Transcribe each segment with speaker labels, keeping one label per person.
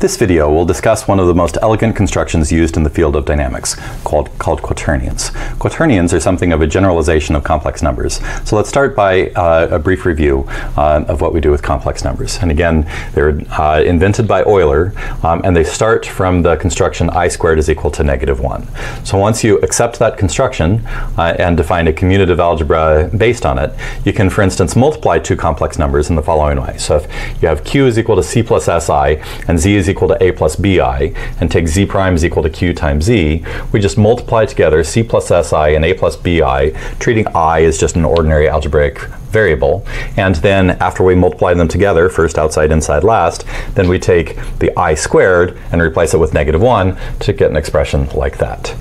Speaker 1: This video will discuss one of the most elegant constructions used in the field of dynamics, called, called quaternions. Quaternions are something of a generalization of complex numbers. So let's start by uh, a brief review uh, of what we do with complex numbers. And again, they're uh, invented by Euler, um, and they start from the construction i squared is equal to negative 1. So once you accept that construction uh, and define a commutative algebra based on it, you can, for instance, multiply two complex numbers in the following way. So if you have q is equal to c plus si, and z is equal to a plus bi, and take z prime is equal to q times z, we just multiply together c plus si and a plus bi, treating i as just an ordinary algebraic variable. And then after we multiply them together, first outside, inside, last, then we take the i squared and replace it with negative 1 to get an expression like that.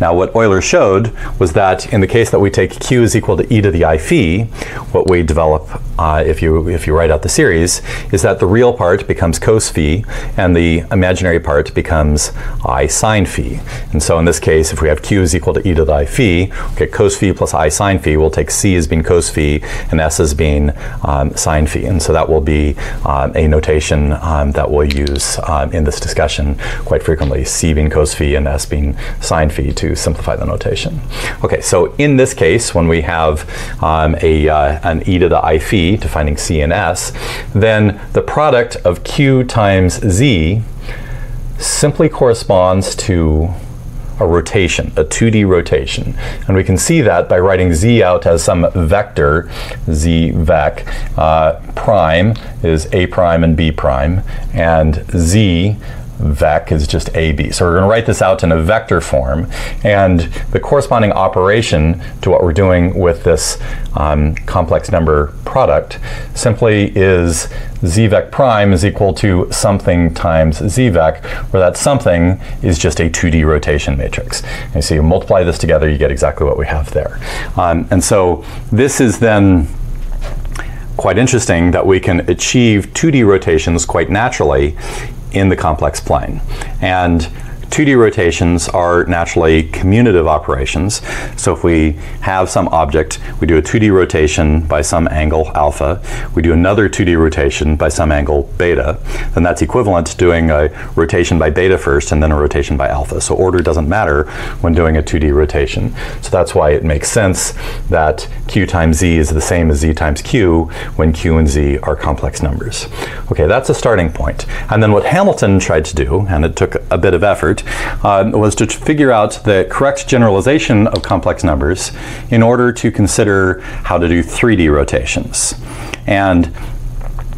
Speaker 1: Now what Euler showed was that in the case that we take q is equal to e to the i phi, what we develop uh, if, you, if you write out the series is that the real part becomes cos phi and the imaginary part becomes i sine phi. And so in this case, if we have q is equal to e to the i phi, okay, cos phi plus i sine phi, we'll take c as being cos phi and s as being um, sine phi. And so that will be um, a notation um, that we'll use um, in this discussion quite frequently, c being cos phi and s being sine phi to simplify the notation. Okay, so in this case, when we have um, a, uh, an e to the i phi defining c and s, then the product of q times z simply corresponds to a rotation, a 2D rotation. And we can see that by writing z out as some vector, z vec. Uh, prime is a prime and b prime, and z vec is just AB. So we're going to write this out in a vector form, and the corresponding operation to what we're doing with this um, complex number product simply is zvec prime is equal to something times zvec, where that something is just a 2D rotation matrix. And so you multiply this together, you get exactly what we have there. Um, and so this is then quite interesting that we can achieve 2D rotations quite naturally in the complex plane. And 2D rotations are naturally commutative operations. So if we have some object, we do a 2D rotation by some angle alpha, we do another 2D rotation by some angle beta, then that's equivalent to doing a rotation by beta first and then a rotation by alpha. So order doesn't matter when doing a 2D rotation. So that's why it makes sense that q times z is the same as z times q when q and z are complex numbers. Okay, that's a starting point. And then what Hamilton tried to do, and it took a bit of effort, uh, was to figure out the correct generalization of complex numbers in order to consider how to do 3D rotations. And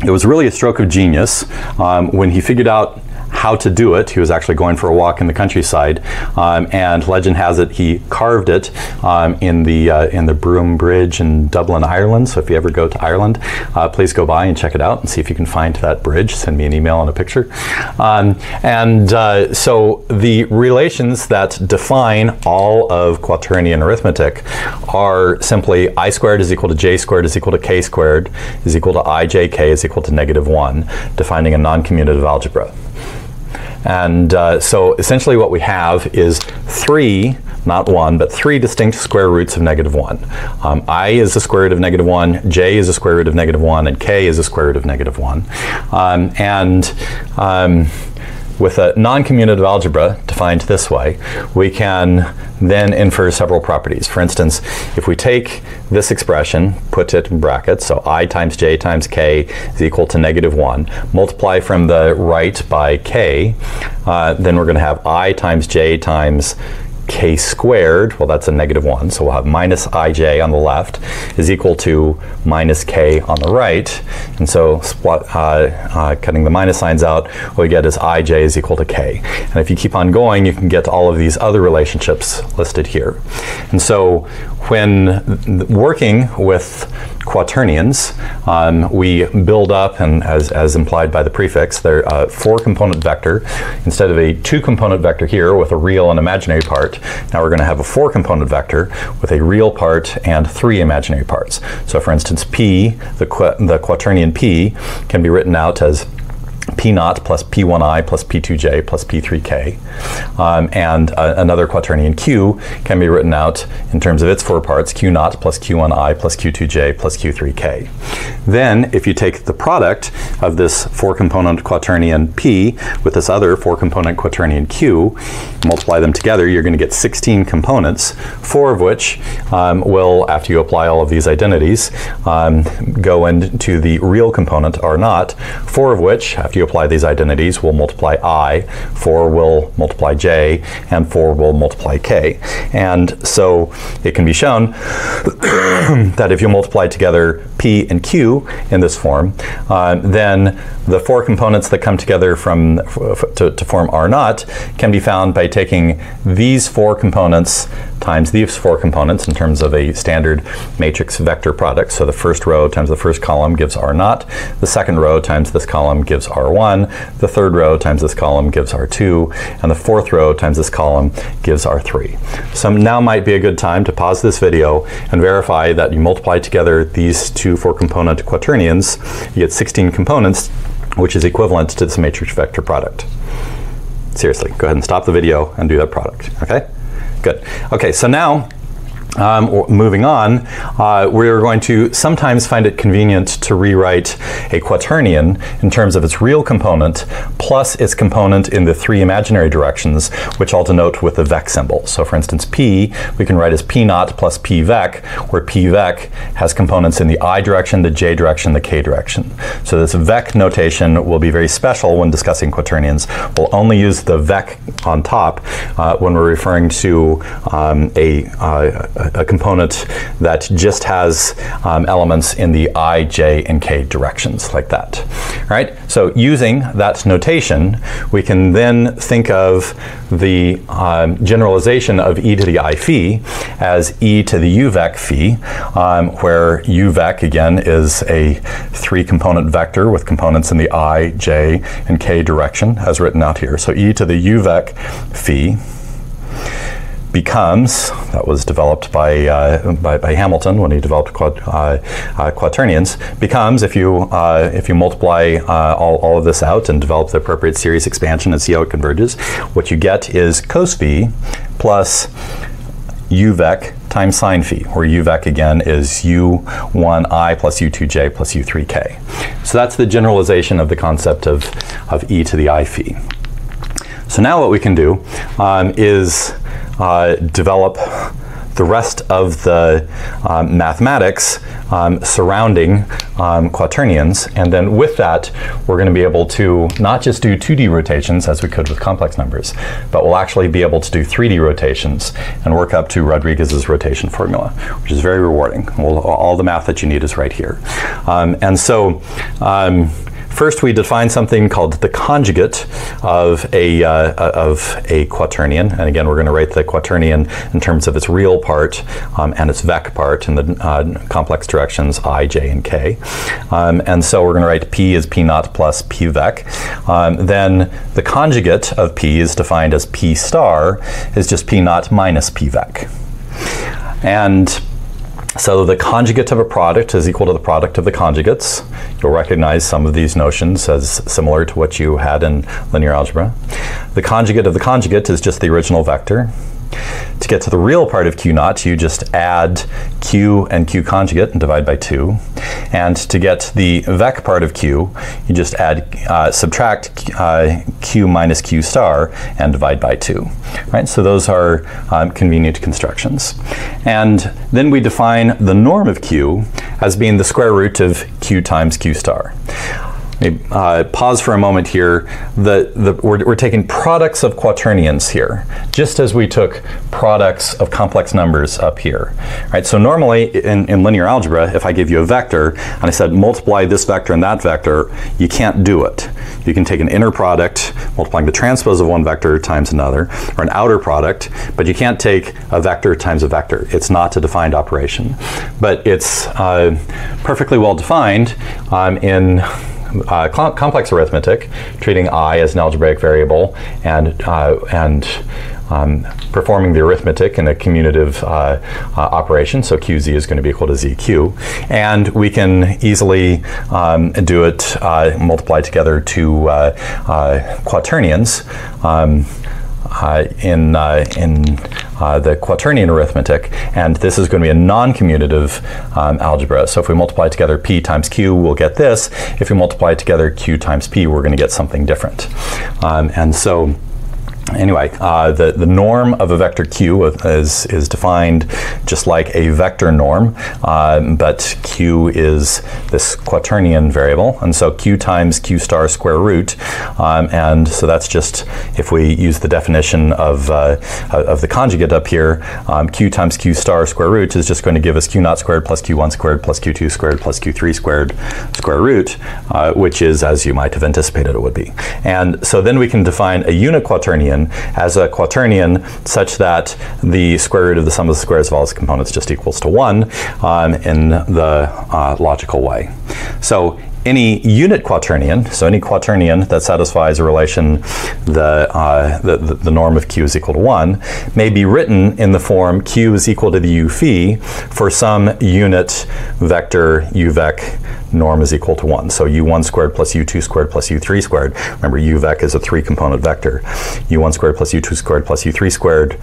Speaker 1: it was really a stroke of genius um, when he figured out how to do it. He was actually going for a walk in the countryside, um, and legend has it he carved it um, in the uh, in the Broom Bridge in Dublin, Ireland. So if you ever go to Ireland, uh, please go by and check it out and see if you can find that bridge. Send me an email and a picture. Um, and uh, so the relations that define all of quaternion arithmetic are simply i squared is equal to j squared is equal to k squared is equal to ijk is equal to negative 1, defining a non-commutative algebra. And uh, so essentially what we have is three, not one, but three distinct square roots of negative 1. Um, i is the square root of negative 1, j is the square root of negative 1, and k is the square root of negative 1. Um, and um, with a non-commutative algebra defined this way, we can then infer several properties. For instance, if we take this expression, put it in brackets, so i times j times k is equal to negative 1, multiply from the right by k, uh, then we're going to have i times j times k squared, well that's a negative 1, so we'll have minus ij on the left is equal to minus k on the right. And so uh, uh, cutting the minus signs out, what we get is ij is equal to k. And if you keep on going, you can get all of these other relationships listed here. And so when working with quaternions, um, we build up, and as, as implied by the prefix, they're a four-component vector. Instead of a two-component vector here with a real and imaginary part, now we're going to have a four-component vector with a real part and three imaginary parts. So for instance, P, the, qu the quaternion P, can be written out as P naught plus P1i plus P2j plus P3k. Um, and uh, another quaternion Q can be written out in terms of its four parts, Q naught plus Q1i plus Q2j plus Q3k. Then, if you take the product of this four component quaternion P with this other four component quaternion Q, multiply them together, you're going to get 16 components, four of which um, will, after you apply all of these identities, um, go into the real component R naught, four of which, after you apply these identities, will multiply I, four will multiply J, and four will multiply K. And so it can be shown that if you multiply together P and Q in this form, uh, then the four components that come together from to, to form R naught can be found by taking these four components times these four components in terms of a standard matrix vector product. So the first row times the first column gives R naught, the second row times this column gives R1, the third row times this column gives R2, and the fourth row times this column gives R3. So now might be a good time to pause this video and verify that you multiply together these two four component quaternions, you get 16 components, which is equivalent to this matrix vector product. Seriously, go ahead and stop the video and do that product, okay? Good. Okay, so now um, moving on, uh, we're going to sometimes find it convenient to rewrite a quaternion in terms of its real component plus its component in the three imaginary directions, which I'll denote with the vec symbol. So for instance, p we can write as p naught plus p vec, where p vec has components in the i direction, the j direction, the k direction. So this vec notation will be very special when discussing quaternions. We'll only use the vec on top uh, when we're referring to um, a, uh, a, component that just has um, elements in the i, j, and k directions, like that. Right? So using that notation, we can then think of the um, generalization of e to the i phi as e to the u vec phi, um, where u vec, again, is a three-component vector with components in the i, j, and k direction, as written out here. So e to the u vec phi becomes, that was developed by, uh, by, by, Hamilton when he developed quad, uh, uh, quaternions, becomes, if you, uh, if you multiply uh, all, all of this out and develop the appropriate series expansion and see how it converges, what you get is cos phi plus u vec times sine phi, where u vec again is u1i plus u2j plus u3k. So that's the generalization of the concept of, of e to the i phi. So now what we can do um, is uh, develop the rest of the um, mathematics um, surrounding um, quaternions. And then with that, we're going to be able to not just do 2D rotations as we could with complex numbers, but we'll actually be able to do 3D rotations and work up to Rodrigues's rotation formula, which is very rewarding. Well, all the math that you need is right here. Um, and so um, First, we define something called the conjugate of a, uh, of a quaternion. And again, we're going to write the quaternion in terms of its real part um, and its vec part in the uh, complex directions i, j, and k. Um, and so we're going to write p is p naught plus p vec. Um, then the conjugate of p is defined as p star is just p naught minus p vec. And so the conjugate of a product is equal to the product of the conjugates. You'll recognize some of these notions as similar to what you had in linear algebra. The conjugate of the conjugate is just the original vector. To get to the real part of q naught, you just add q and q conjugate and divide by 2. And to get the vec part of q, you just add uh, subtract uh, q minus q star and divide by 2. Right? So those are um, convenient constructions. And then we define the norm of q as being the square root of q times q star uh, pause for a moment here. The, the, we're, we're taking products of quaternions here, just as we took products of complex numbers up here. Right? So normally in, in linear algebra, if I give you a vector and I said multiply this vector and that vector, you can't do it. You can take an inner product, multiplying the transpose of one vector times another, or an outer product, but you can't take a vector times a vector. It's not a defined operation. But it's uh, perfectly well defined um, in uh, complex arithmetic, treating i as an algebraic variable and, uh, and um, performing the arithmetic in a commutative uh, uh, operation. So QZ is going to be equal to ZQ. And we can easily um, do it, uh, multiply together two uh, uh, quaternions. Um, in uh, in uh, the quaternion arithmetic, and this is going to be a non-commutative um, algebra. So if we multiply together p times q, we'll get this. If we multiply together q times p, we're going to get something different. Um, and so Anyway, uh, the, the norm of a vector q is, is defined just like a vector norm, um, but q is this quaternion variable, and so q times q star square root, um, and so that's just, if we use the definition of, uh, of the conjugate up here, um, q times q star square root is just going to give us q naught squared plus q1 squared plus q2 squared plus q3 squared square root, uh, which is as you might have anticipated it would be. And so then we can define a unit quaternion as a quaternion such that the square root of the sum of the squares of all its components just equals to 1 um, in the uh, logical way. So any unit quaternion, so any quaternion that satisfies a relation the, uh, the, the, norm of q is equal to 1, may be written in the form q is equal to the u phi for some unit vector u vec norm is equal to 1. So u1 squared plus u2 squared plus u3 squared. Remember, u vec is a three-component vector. u1 squared plus u2 squared plus u3 squared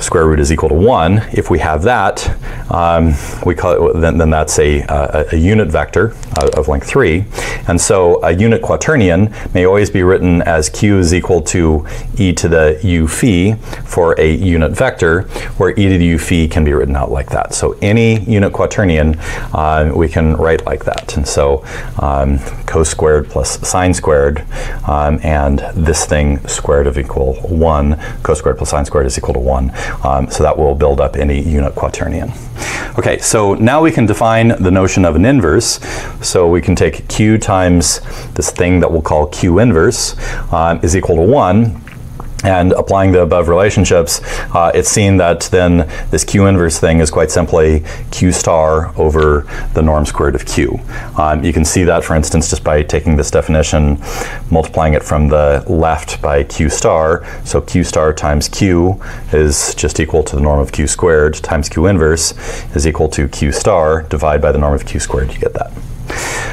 Speaker 1: square root is equal to 1. If we have that, um, we call it, then, then that's a, a, a, unit vector of length 3. And so a unit quaternion may always be written as q is equal to e to the u phi for a unit vector, where e to the u phi can be written out like that. So any unit quaternion uh, we can write like that. And so um, cos squared plus sine squared, um, and this thing squared of equal 1, cos squared plus sine squared is equal to 1. Um, so that will build up any unit quaternion. Okay, so now we can define the notion of an inverse. So we can take q times this thing that we'll call q inverse um, is equal to 1 and applying the above relationships, uh, it's seen that then this Q inverse thing is quite simply Q star over the norm squared of Q. Um, you can see that, for instance, just by taking this definition, multiplying it from the left by Q star. So Q star times Q is just equal to the norm of Q squared times Q inverse is equal to Q star divided by the norm of Q squared. You get that.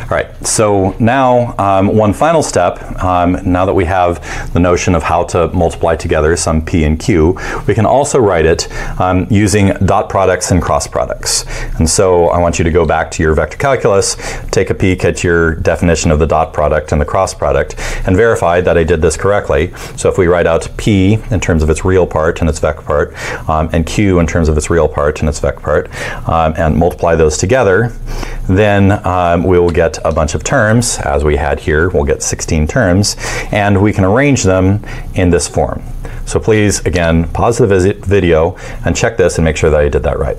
Speaker 1: All right, so now um, one final step, um, now that we have the notion of how to multiply together some p and q, we can also write it um, using dot products and cross products. And so I want you to go back to your vector calculus, take a peek at your definition of the dot product and the cross product, and verify that I did this correctly. So if we write out p in terms of its real part and its vec part, um, and q in terms of its real part and its vec part, um, and multiply those together, then um, we will get a bunch of terms, as we had here. We'll get 16 terms, and we can arrange them in this form. So please, again, pause the video and check this and make sure that I did that right.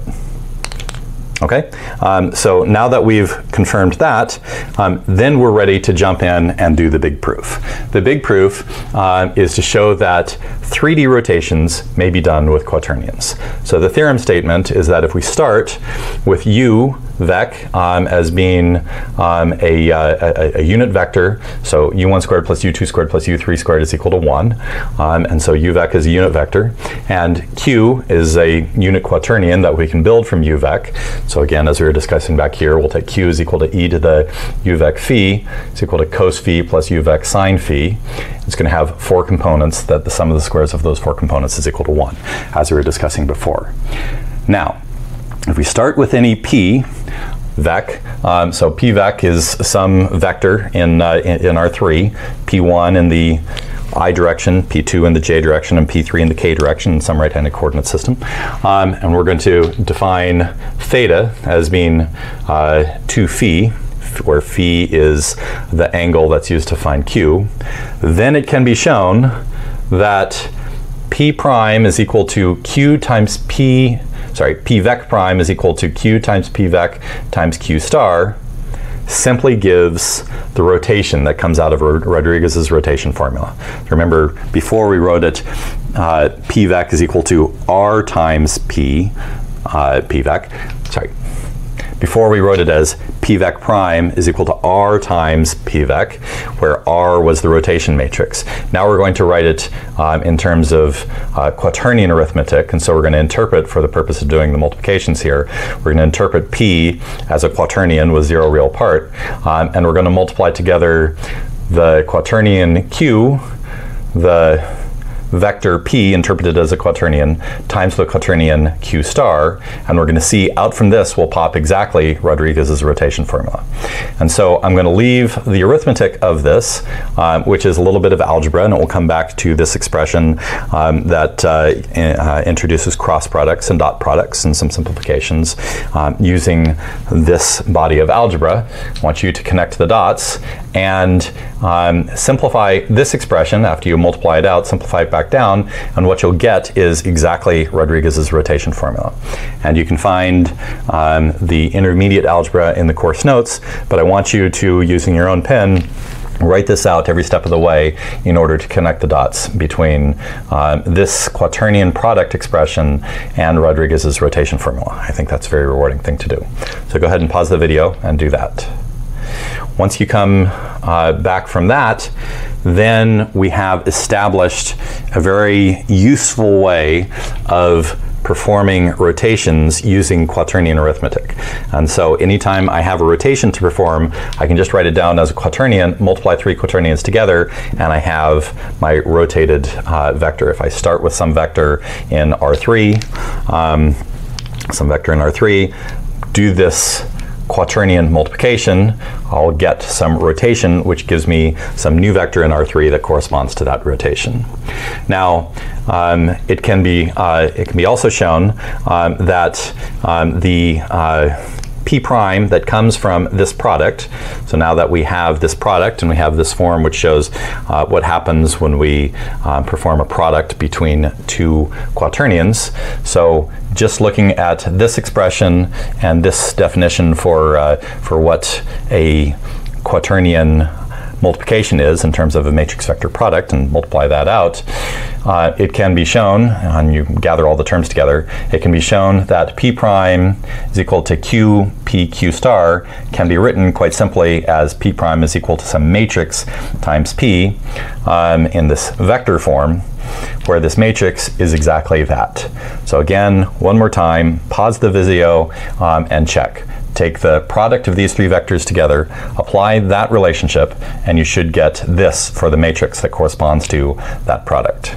Speaker 1: Okay, um, so now that we've confirmed that, um, then we're ready to jump in and do the big proof. The big proof uh, is to show that 3D rotations may be done with quaternions. So the theorem statement is that if we start with u vec um, as being um, a, uh, a, a, unit vector, so u1 squared plus u2 squared plus u3 squared is equal to 1, um, and so uvec is a unit vector, and q is a unit quaternion that we can build from uvec. So again, as we were discussing back here, we'll take q is equal to e to the uvec phi is equal to cos phi plus uvec sine phi. It's going to have four components that the sum of the squares of those four components is equal to 1, as we were discussing before. Now, if we start with any p, vec, um, so p vec is some vector in, uh, in, in R3, p1 in the i direction, p2 in the j direction, and p3 in the k direction in some right-handed coordinate system. Um, and we're going to define theta as being uh, 2 phi, where phi is the angle that's used to find q. Then it can be shown that p prime is equal to q times p sorry, p vec prime is equal to q times p vec times q star simply gives the rotation that comes out of Rodrigues's rotation formula. Remember, before we wrote it, uh, p vec is equal to r times p, uh, p vec, sorry, Before we wrote it as pvec prime is equal to r times pvec, where r was the rotation matrix. Now we're going to write it um, in terms of uh, quaternion arithmetic, and so we're going to interpret, for the purpose of doing the multiplications here, we're going to interpret p as a quaternion with zero real part, um, and we're going to multiply together the quaternion q, the vector p interpreted as a quaternion times the quaternion q star, and we're going to see out from this will pop exactly Rodrigues's rotation formula. And so I'm going to leave the arithmetic of this, um, which is a little bit of algebra, and it will come back to this expression um, that uh, uh, introduces cross products and dot products and some simplifications um, using this body of algebra. I want you to connect the dots and um, simplify this expression after you multiply it out, simplify it back down, and what you'll get is exactly Rodrigues's rotation formula. And you can find um, the intermediate algebra in the course notes, but I want you to, using your own pen, write this out every step of the way in order to connect the dots between uh, this quaternion product expression and Rodrigues's rotation formula. I think that's a very rewarding thing to do. So go ahead and pause the video and do that. Once you come uh, back from that, then we have established a very useful way of performing rotations using quaternion arithmetic. And so anytime I have a rotation to perform, I can just write it down as a quaternion, multiply three quaternions together, and I have my rotated uh, vector. If I start with some vector in R3, um, some vector in R3, do this quaternion multiplication, I'll get some rotation, which gives me some new vector in R3 that corresponds to that rotation. Now, um, it can be uh, it can be also shown um, that um, the uh, p prime that comes from this product. So now that we have this product and we have this form which shows uh, what happens when we uh, perform a product between two quaternions. So just looking at this expression and this definition for, uh, for what a quaternion multiplication is in terms of a matrix vector product and multiply that out, uh, it can be shown, and you gather all the terms together, it can be shown that p prime is equal to q p q star can be written quite simply as p prime is equal to some matrix times p um, in this vector form where this matrix is exactly that. So again, one more time, pause the video um, and check take the product of these three vectors together, apply that relationship, and you should get this for the matrix that corresponds to that product.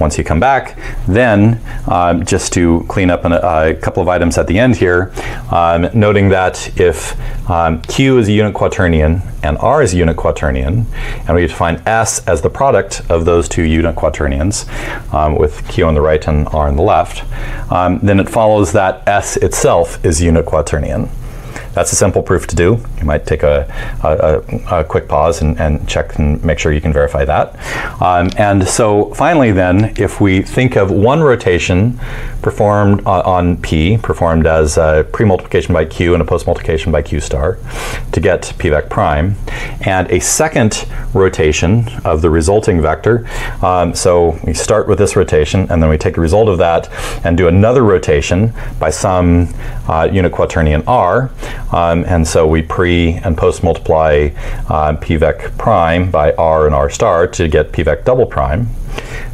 Speaker 1: Once you come back, then um, just to clean up an, a couple of items at the end here, um, noting that if um, Q is a unit quaternion and R is a unit quaternion, and we define S as the product of those two unit quaternions, um, with Q on the right and R on the left, um, then it follows that S itself is unit quaternion. That's a simple proof to do. You might take a, a, a quick pause and, and, check and make sure you can verify that. Um, and so finally then, if we think of one rotation performed uh, on P, performed as a pre-multiplication by Q and a post-multiplication by Q star to get pvec prime, and a second rotation of the resulting vector. Um, so we start with this rotation and then we take the result of that and do another rotation by some uh, unit quaternion R. Um, and so we pre and post multiply uh, pvec prime by r and r star to get pvec double prime.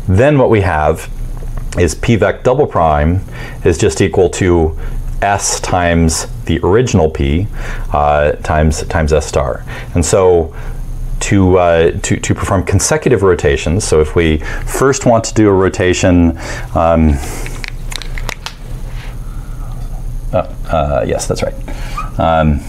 Speaker 1: Then what we have is pvec double prime is just equal to s times the original p uh, times times s star. And so to, uh, to, to perform consecutive rotations, so if we first want to do a rotation, um, oh, uh, yes, that's right. Um,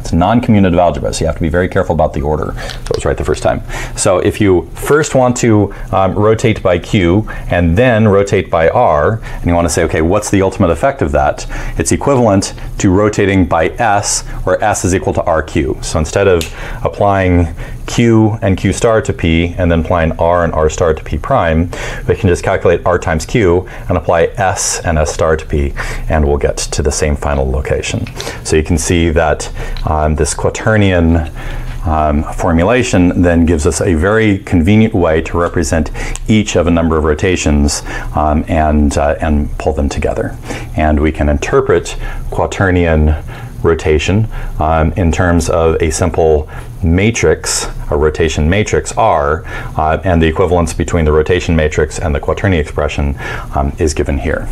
Speaker 1: it's non-commutative algebra, so you have to be very careful about the order. So it was right the first time. So if you first want to um, rotate by Q and then rotate by R, and you want to say, okay, what's the ultimate effect of that? It's equivalent to rotating by S, where S is equal to RQ. So instead of applying Q and Q star to P and then applying R and R star to P prime, we can just calculate R times Q and apply S and S star to P, and we'll get to the same final location. So you can see that um, this quaternion um, formulation then gives us a very convenient way to represent each of a number of rotations um, and, uh, and pull them together. And we can interpret quaternion rotation um, in terms of a simple matrix, a rotation matrix R, uh, and the equivalence between the rotation matrix and the quaternion expression um, is given here.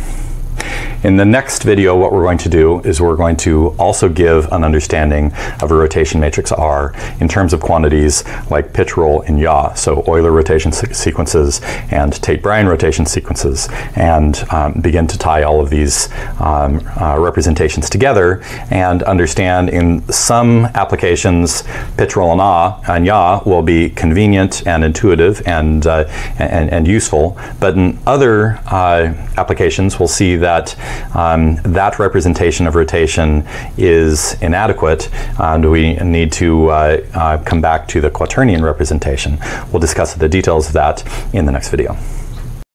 Speaker 1: In the next video, what we're going to do is we're going to also give an understanding of a rotation matrix R in terms of quantities like pitch roll and yaw, so Euler rotation se sequences and Tait-Bryan rotation sequences, and um, begin to tie all of these um, uh, representations together and understand in some applications pitch roll and, ah, and yaw will be convenient and intuitive and, uh, and, and, useful, but in other uh, applications we'll see that um, that representation of rotation is inadequate and we need to uh, uh, come back to the quaternion representation. We'll discuss the details of that in the next video.